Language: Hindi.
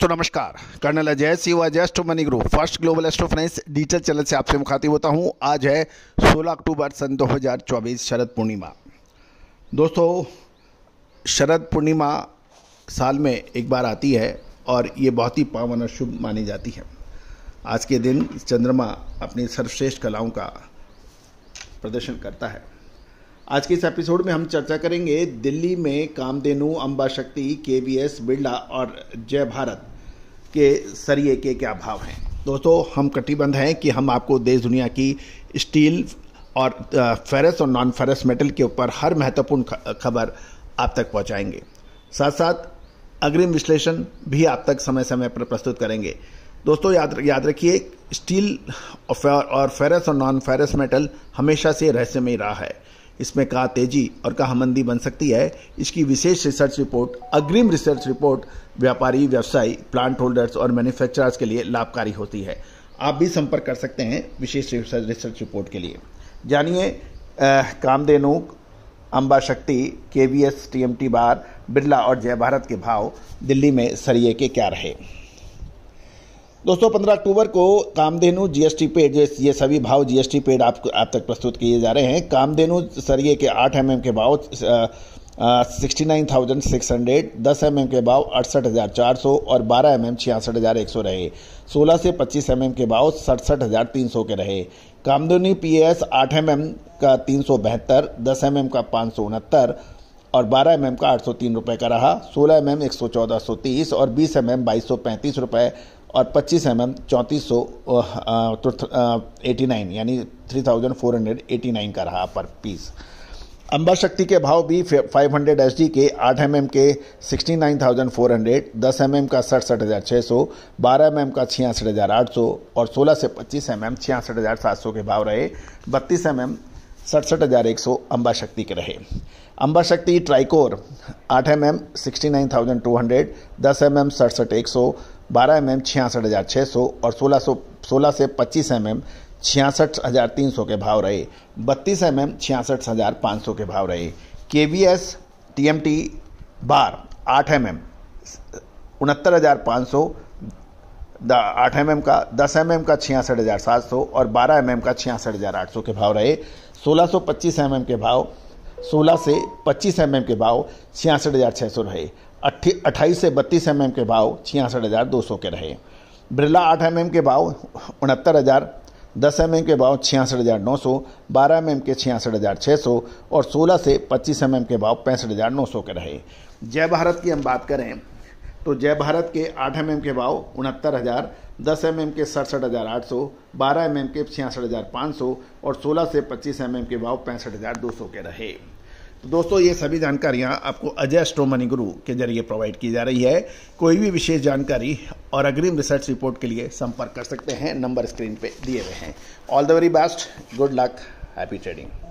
दोस्तों, नमस्कार। Colonel Ajay Siva just money group first global astro finance digital channel से आपसे मुखातिब होता हूँ। आज है 16 अक्टूबर सन 2024 शरद पूर्णिमा। दोस्तों, शरद पूर्णिमा साल में एक बार आती है और ये बहुत ही पावन और शुभ मानी जाती है। आज के दिन चंद्रमा अपनी सर्वश्रेष्ठ कलाओं का प्रदर्शन करता है। आज के इस एपिसोड में हम चर्चा करेंगे दिल्ली में कामधेनु, अंबा शक्ति के वी एस बिरला और जय भारत के सरिये के क्या भाव हैं। दोस्तों, हम कटिबंध हैं कि हम आपको देश दुनिया की स्टील और फेरस और नॉन फेरस मेटल के ऊपर हर महत्वपूर्ण खबर आप तक पहुंचाएँगे। साथ साथ अग्रिम विश्लेषण भी आप तक समय समय पर प्रस्तुत करेंगे। दोस्तों, याद याद रखिए, स्टील और फेरस और नॉन फेरस मेटल हमेशा से रहस्यमय रहा है। इसमें कहा तेज़ी और कहा मंदी बन सकती है। इसकी विशेष रिसर्च रिपोर्ट अग्रिम रिसर्च रिपोर्ट व्यापारी, व्यवसायी प्लांट होल्डर्स और मैन्युफैक्चरर्स के लिए लाभकारी होती है। आप भी संपर्क कर सकते हैं विशेष रिसर्च रिपोर्ट के लिए। जानिए Kamdhenu Amba Shakti K V S T M T bar, Birla और जय भारत के भाव दिल्ली में सरिये के क्या रहे? दोस्तों 15 अक्टूबर को कामधेनु जीएसटी पेड, जो ये सभी भाव जीएसटी पेड आप आप तक प्रस्तुत किए जा रहे हैं, कामधेनु सरिये के 8 एम के भाव sixty nine thousand six hundred, दस एम के भाव अड़सठ हज़ार चार सौ और बारह एम एम छियासठ हज़ार एक सौ रहे। सोलह से पच्चीस एम एम के भाव सड़सठ हज़ार तीन सौ के रहे। कामधेनु पी एस आठ एम एम का तीन सौ बहत्तर, दस एम एम का पाँच सौ उनहत्तर और 12 एम का आठ सौ तीन रुपये का रहा। 16 एम एम एक सौ चौदह सौ तीस और 20 एम एम बाईस सौ पैंतीस रुपये और 25 एम एम चौंतीस सौ एटी नाइन यानी 3489 का रहा पर पीस। अंबा शक्ति के भाव भी 500 हंड्रेड एच के 8 एम एम के 69,400 10 एम एम का सड़सठ हज़ार छः सौ बारह एम एम का छियासठ हज़ार आठ सौ और 16 से 25 एम एम छियासठ हज़ार सात सौ के भाव रहे। बत्तीस एम एम सड़सठ हज़ार एक सौ अम्बा शक्ति के रहे। अम्बा शक्ति ट्राइकोर आठ M M sixty nine thousand two hundred दस एम एम सड़सठ एक सौ बारह एम एम छियासठ हज़ार छः सौ और सोलह सौ, सोलह से पच्चीस एम एम छियासठ हज़ार तीन सौ के भाव रहे। बत्तीस एम एम छियासठ हज़ार पाँच सौ के भाव रहे। K V S T M T bar, आठ एम एम उनहत्तर हज़ार पाँच सौ आठ एम एम का, दस एम एम का छियासठ हज़ार सात सौ और बारह एम एम का छियासठ हज़ार आठ सौ के भाव रहे। सोलह सौ पच्चीस एम एम के भाव, सोलह से पच्चीस एम एम के भाव छियासठ हज़ार छः सौ रहे। अट्ठाईस से बत्तीस एम के भाव छियासठ हज़ार दो सौ के रहे। बिरला आठ एम के भाव उनहत्तर हज़ार, दस एम के भाव छियासठ हज़ार नौ सौ, बारह एम के छियासठ हज़ार छः सौ और सोलह से पच्चीस एम के भाव पैंसठ हज़ार नौ सौ के रहे। जय भारत की हम बात करें तो जय भारत के आठ एम के भाव उनहत्तर हज़ार, दस एम के सड़सठ हज़ार आठ सौ, बारह एम के छियासठ हज़ार पाँच सौ और सोलह से पच्चीस एम के भाव पैंसठ हज़ार दो सौ के रहे। तो दोस्तों, ये सभी जानकारियाँ आपको अजय स्ट्रोमनी गुरु के ज़रिए प्रोवाइड की जा रही है। कोई भी विशेष जानकारी और अग्रिम रिसर्च रिपोर्ट के लिए संपर्क कर सकते हैं, नंबर स्क्रीन पे दिए हुए हैं। All the very best good luck happy trading